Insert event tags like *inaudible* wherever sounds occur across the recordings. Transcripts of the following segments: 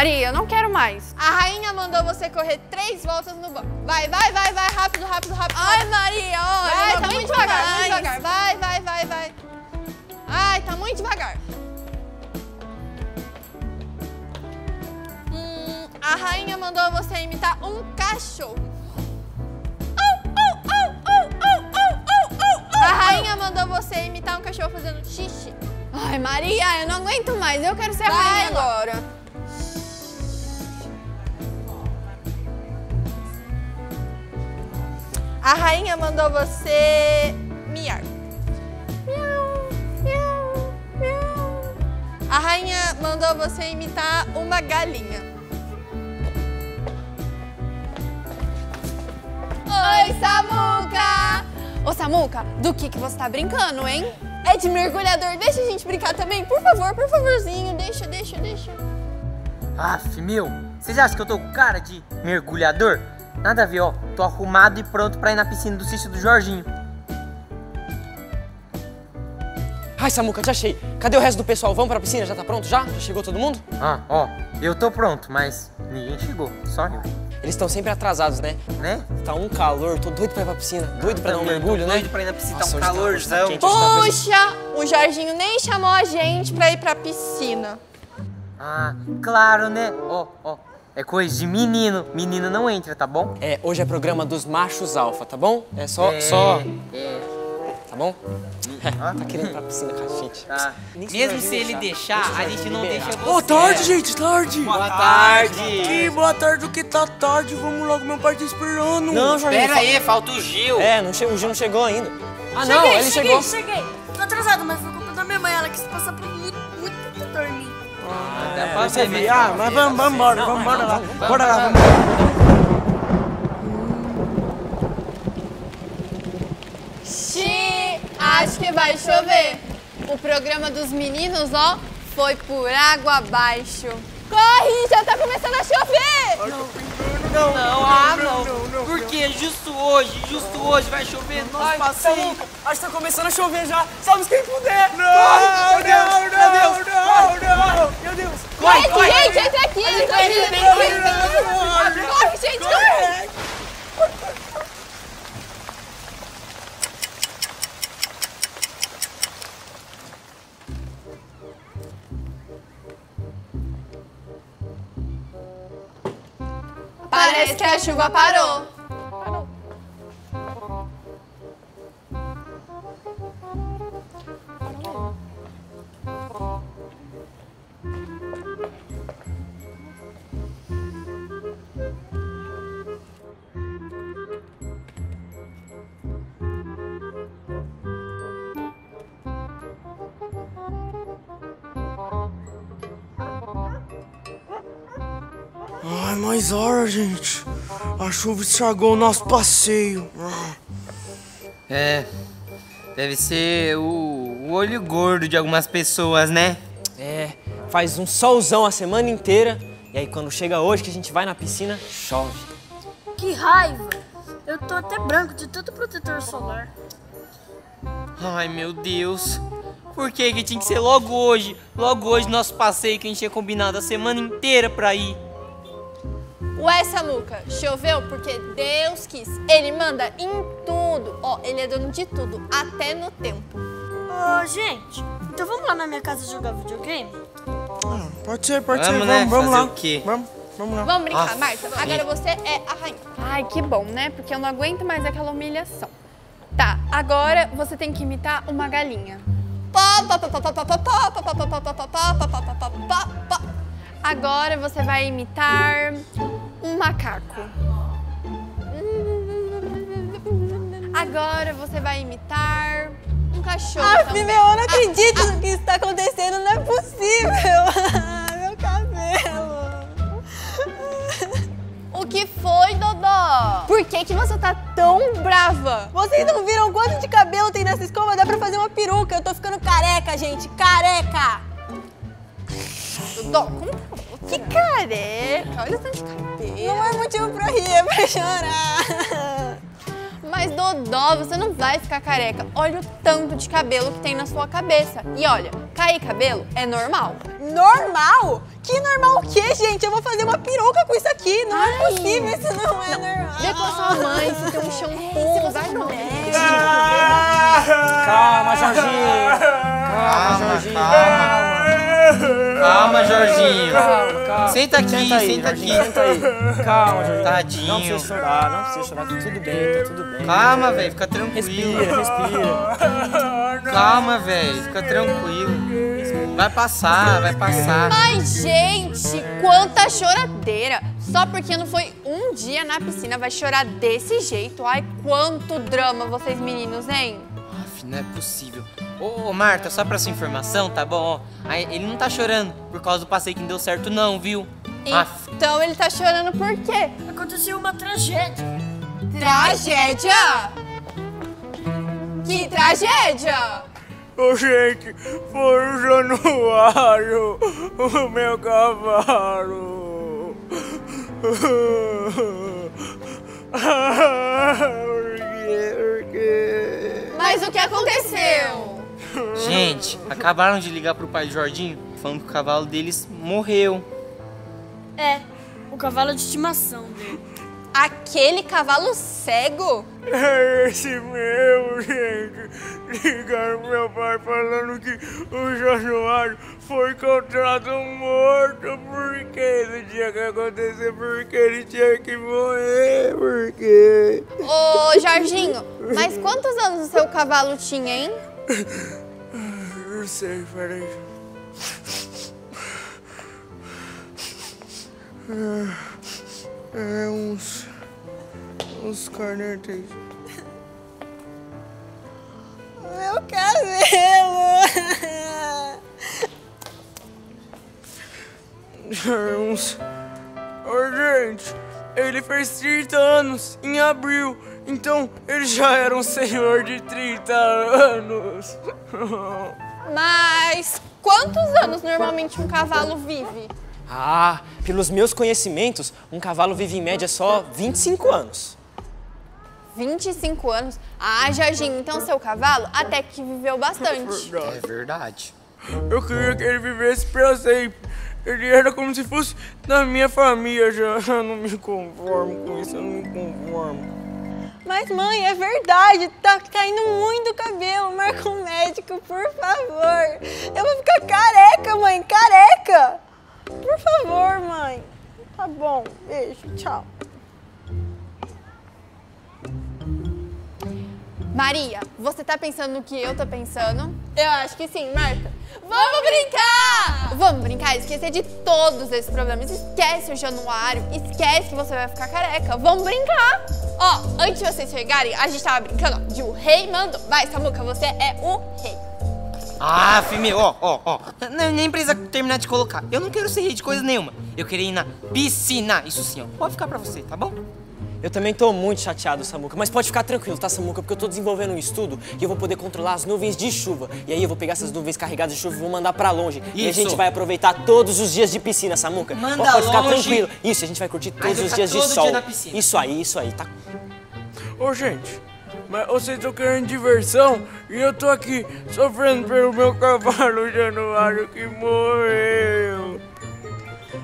Ai, Maria, eu não quero mais. A rainha mandou você correr três voltas no banco. Vai, vai, vai, vai, rápido, rápido, rápido. Ai, Maria, olha, vai, não tá muito devagar, mais. muito devagar. Vai, vai, vai, vai. Ai, tá muito devagar. Hum, a rainha mandou você imitar um cachorro. A rainha mandou você imitar um cachorro fazendo xixi. Ai, Maria, eu não aguento mais, eu quero ser a Vai, rainha Elô. agora. A rainha mandou você miar. A rainha mandou você imitar uma galinha. Oi, Samuca! Ô, Samuca, do que que você tá brincando, hein? É de mergulhador, deixa a gente brincar também, por favor, por favorzinho, deixa, deixa, deixa. Aff, meu, vocês acham que eu tô com cara de mergulhador? Nada a ver, ó. Tô arrumado e pronto pra ir na piscina do sítio do Jorginho. Ai, Samuca, te achei. Cadê o resto do pessoal? Vamos pra piscina? Já tá pronto? Já? Já chegou todo mundo? Ah, ó, eu tô pronto, mas ninguém chegou, só eu, Eles estão sempre atrasados, né? né? Tá um calor, tô doido pra ir pra piscina. Doido pra dar um mergulho, né? Doido pra ir na piscina, Nossa, tá um tá- calorzão. tá tá Puxa, o Jorginho nem chamou a gente pra ir pra piscina. Ah, claro, né? Ó, ó, é coisa de menino. Menino não entra, tá bom? É, hoje é programa dos machos alfa, tá bom? É só, só, É, tá bom? *laughs* tá querendo ir pra piscina com a gente. tá. Mesmo se ele deixar. deixar, a gente não liberar. deixa você. Boa tarde, gente, tarde. Boa tarde. Que boa tarde, o que tá tarde? Vamos logo, meu pai tá esperando. Não, Jorginho. Pera aí, falta o Gil. É, não che o Gil não chegou ainda. Ah, não, cheguei, ele cheguei, chegou. cheguei. Tô atrasado, mas foi culpa da minha mãe. Ela quis passar por muito, ah, mas vamos, vamos embora, vamos embora lá. Bora lá, vamos embora. Xi, acho que vai chover. O programa dos meninos, ó, foi por água abaixo. Corre, já tá começando a chover! Não, ah, não. Porque justo hoje, justo hoje vai chover no nosso passeio. Acho que tá começando a chover já. Salve quem puder. Não, Corre, meu Deus, não, meu não, Deus, não, não. Meu Deus. Corre, Gente, corre. gente, entra aqui, entra aqui. Corre, gente, corre! Parece que a chuva parou. Ai, mais hora, gente. A chuva estragou o nosso passeio. É, deve ser o, o olho gordo de algumas pessoas, né? É, faz um solzão a semana inteira. E aí quando chega hoje que a gente vai na piscina, chove. Que raiva. Eu tô até branco de tanto protetor solar. Ai, meu Deus. Por que que tinha que ser logo hoje? Logo hoje, nosso passeio que a gente tinha combinado a semana inteira pra ir. Ué, Samuca, choveu porque Deus quis. Ele manda em tudo. Ó, ele é dono de tudo, até no tempo. Ô, gente, então vamos lá na minha casa jogar videogame? Ah, Pode ser, pode Vamos, ser. né? Vamos, vamos Fazer lá. o quê? Vamos, vamos lá. Vamos brincar, Ah, Marta? Agora você é a rainha. Ai, que bom, né? Porque eu não aguento mais aquela humilhação. Tá, agora você tem que imitar uma galinha. Pó, pó, pó, pó, pó, pó, pó, pó, pó, pó, pó, pó, pó, pó, pó, pó, pó, pó, pó, pó. Agora você vai imitar um macaco. Agora você vai imitar um cachorro. também. meu, eu não acredito no que está acontecendo, não é possível. *laughs* meu cabelo. O que foi, Dodó? Por que, que você tá tão brava? Vocês não viram quanto de cabelo tem nessa escova? Dá pra fazer uma peruca. Eu tô ficando careca, gente. Careca. Dodó, como de cabelo. Não é motivo pra rir, é pra chorar. Mas, Dodó, você não vai ficar careca. Olha o tanto de cabelo que tem na sua cabeça. E olha, Cair cabelo é normal. Normal? Que normal o quê, gente? Eu vou fazer uma peruca com isso aqui. Não é possível, isso não é normal. Vê com a sua mãe se tem um shampoo, vai no médico. Calma, Jorginho. Calma, Jorginho. Calma, Jorginho. Calma, calma. Senta aqui, Senta aí, senta Jorginho, aqui. Senta aí. Calma, Jorginho. Tadinho. Não precisa chorar, não precisa chorar. Tá tudo bem, tá tudo bem. Calma, velho, fica tranquilo. Respira, respira. Calma, velho, fica tranquilo. Vai passar, vai passar. Ai, gente, quanta choradeira. Só porque não foi um dia na piscina, vai chorar desse jeito. Ai, quanto drama vocês meninos, hein? Aff, não é possível. Ô, ô, Marta, só pra sua informação, tá bom? Ó, ele não tá chorando por causa do passeio que não deu certo, não, viu? Aff, Então ele tá chorando por quê? Aconteceu uma tragédia. Tragédia? Que tragédia? Ô, gente, foi o Januário, o meu cavalo. *laughs* Por quê? Por quê? Mas o que aconteceu? gente, acabaram de ligar pro pai do Jorginho falando que o cavalo deles morreu. É, o cavalo de estimação dele. Aquele cavalo cego? É esse mesmo, gente. Ligaram meu pai falando que o Januário foi encontrado morto. Por quê? No dia que aconteceu, porque ele tinha que morrer. Por quê? Ô, Jorginho, mas quantos anos o seu cavalo tinha, hein? Não sei, peraí. É, é uns. uns carnetes. Meu cabelo! É uns. Ô, gente, ele fez 30 anos em abril. Então ele já era um senhor de 30 anos. *laughs* Mas quantos anos normalmente um cavalo vive? Ah, pelos meus conhecimentos, um cavalo vive em média só 25 anos. 25 anos? Ah, Jorginho, então seu cavalo até que viveu bastante. É verdade. Eu queria que ele vivesse pra sempre. Ele era como se fosse da minha família já. *laughs* Eu não me conformo com isso, eu não me conformo. Mas, mãe, é verdade. Tá caindo muito cabelo. Marca um médico, por favor. Eu vou ficar careca, mãe. Careca. Por favor, mãe. Tá bom. Beijo. Tchau. Maria, você tá pensando no que eu tô pensando? Eu acho que sim, Marta. Vamos brincar! Vamos brincar, esquecer de todos esses problemas. Esquece o Januário, esquece que você vai ficar careca. Vamos brincar! Ó, antes de vocês chegarem, a gente tava brincando ó, de o rei mandou. Vai, Samuca, você é o rei. Ah, meu, ó, ó, ó. Nem, nem precisa terminar de colocar. Eu não quero ser rei de coisa nenhuma. Eu queria ir na piscina. Isso sim, ó. Pode ficar pra você, tá bom? Eu também tô muito chateado, Samuca, mas pode ficar tranquilo, tá, Samuca? Porque eu tô desenvolvendo um estudo e eu vou poder controlar as nuvens de chuva. E aí eu vou pegar essas nuvens carregadas de chuva e vou mandar pra longe. E a Isso. gente vai aproveitar todos os dias de piscina, Samuca. Manda pode ficar longe. tranquilo. Isso, a gente vai curtir todos vai os dias de todo sol. dia na piscina. Isso aí, isso aí, tá? Ô, gente, mas vocês estão querendo diversão e eu tô aqui sofrendo pelo meu cavalo Januário que morreu.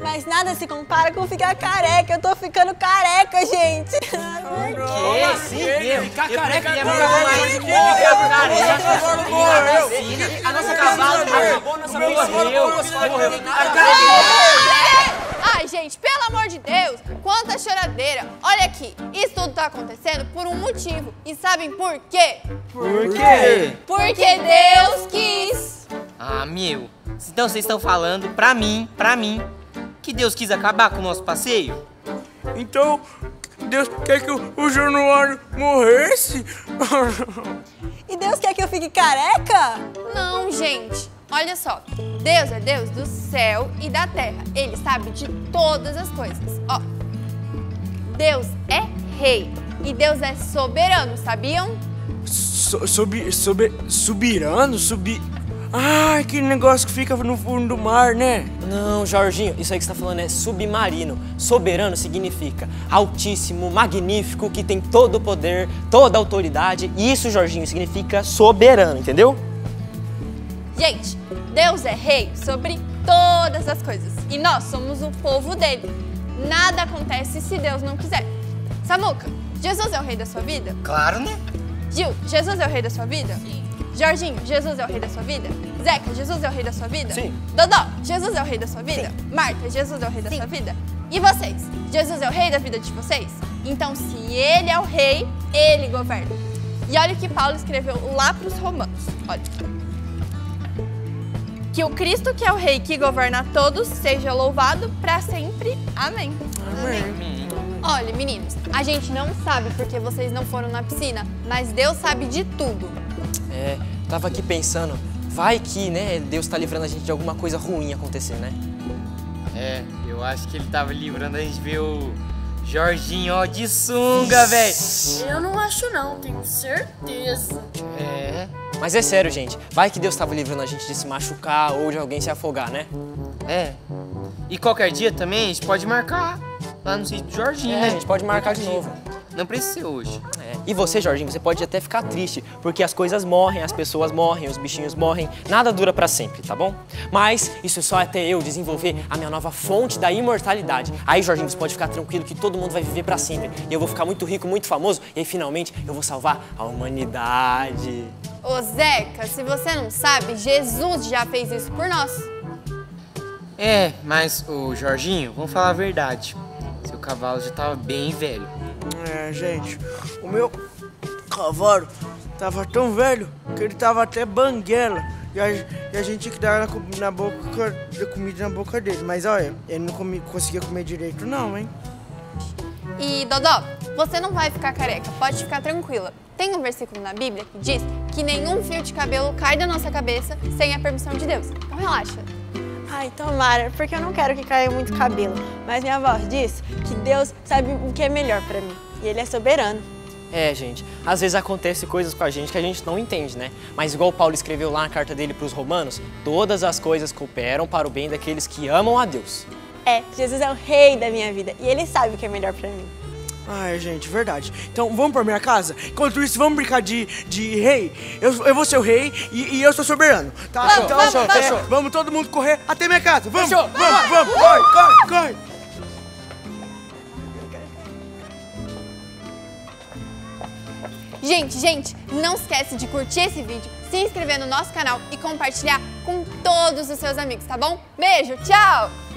Mas nada se compara com ficar careca. Eu tô ficando careca, gente. Que? assim? Ficar careca é mais mas careca. Morreu! A nossa cavalo acabou nossa morreu. Ai, gente, pelo amor de Deus, quanta choradeira. Olha aqui, isso tudo tá acontecendo por um motivo. E sabem por quê? Por quê? Porque Deus quis. Ah, meu. Então vocês estão falando pra mim, pra mim, que Deus quis acabar com o nosso passeio? Então, Deus quer que o, o Januário morresse? *laughs* E Deus quer que eu fique careca? Não, gente. Olha só. Deus é Deus do céu e da terra. Ele sabe de todas as coisas. Ó. Deus é rei e Deus é soberano, sabiam? So, sobe, subirano? Subi... Ah, aquele negócio que fica no fundo do mar, né? Não, Jorginho, isso aí que você tá falando é submarino. Soberano significa altíssimo, magnífico, que tem todo o poder, toda a autoridade. Isso, Jorginho, significa soberano, entendeu? Gente, Deus é rei sobre todas as coisas e nós somos o povo dele. Nada acontece se Deus não quiser. Samuca, Jesus é o rei da sua vida? Claro, né? Gil, Jesus é o rei da sua vida? Sim. Jorginho, Jesus é o rei da sua vida? Zeca, Jesus é o rei da sua vida? Sim. Dodó, Jesus é o rei da sua vida? Marta, Jesus é o rei da sua vida? E vocês? Jesus é o rei da vida de vocês? Então, se ele é o rei, ele governa. E olha o que Paulo escreveu lá para os romanos. Olha. Que o Cristo, que é o rei que governa todos, seja louvado para sempre. Amém. Amém. Olha, meninos, a gente não sabe porque vocês não foram na piscina, mas Deus sabe de tudo. É, tava aqui pensando, vai que, né, Deus tá livrando a gente de alguma coisa ruim acontecer, né? É, eu acho que ele tava livrando a gente de ver o Jorginho, ó, de sunga, velho. Eu não acho não, tenho certeza. É, Mas é sério, gente, vai que Deus tava livrando a gente de se machucar ou de alguém se afogar, né? é. E qualquer dia também a gente pode marcar lá no sítio do Jorginho, É, né? a gente pode marcar de novo. Não precisa ser hoje. É. E você, Jorginho, você pode até ficar triste, porque as coisas morrem, as pessoas morrem, os bichinhos morrem, nada dura pra sempre, tá bom? Mas isso é só até eu desenvolver a minha nova fonte da imortalidade. Aí, Jorginho, você pode ficar tranquilo que todo mundo vai viver pra sempre. E eu vou ficar muito rico, muito famoso, e aí finalmente eu vou salvar a humanidade. Ô Zeca, se você não sabe, Jesus já fez isso por nós. É, mas o Jorginho, vamos falar a verdade. Seu cavalo já tava bem velho. É, gente, o meu cavalo tava tão velho que ele tava até banguela. E a, e a gente tinha que dar na, na boca, da comida na boca dele. Mas olha, ele não comi- conseguia comer direito não, hein? E Dodó, você não vai ficar careca, pode ficar tranquila. Tem um versículo na Bíblia que diz que nenhum fio de cabelo cai da nossa cabeça sem a permissão de Deus. Então relaxa. Ai, tomara, porque eu não quero que caia muito cabelo. Mas minha avó diz que Deus sabe o que é melhor pra mim. E Ele é soberano. É, gente, às vezes acontece coisas com a gente que a gente não entende, né? Mas igual Paulo escreveu lá na carta dele pros romanos, todas as coisas cooperam para o bem daqueles que amam a Deus. É, Jesus é o rei da minha vida e Ele sabe o que é melhor pra mim. Ai, gente, verdade. Então vamos pra minha casa? Enquanto isso, vamos brincar de, de rei. Eu, eu vou ser o rei e, e eu sou soberano. Tá? Vamos, então, vamos, é, vamos. vamos todo mundo correr até minha casa. Vamos, Fechou. vamos, vamos, corre, corre, corre. Gente, gente, não esquece de curtir esse vídeo, se inscrever no nosso canal e compartilhar com todos os seus amigos, tá bom? Beijo, tchau!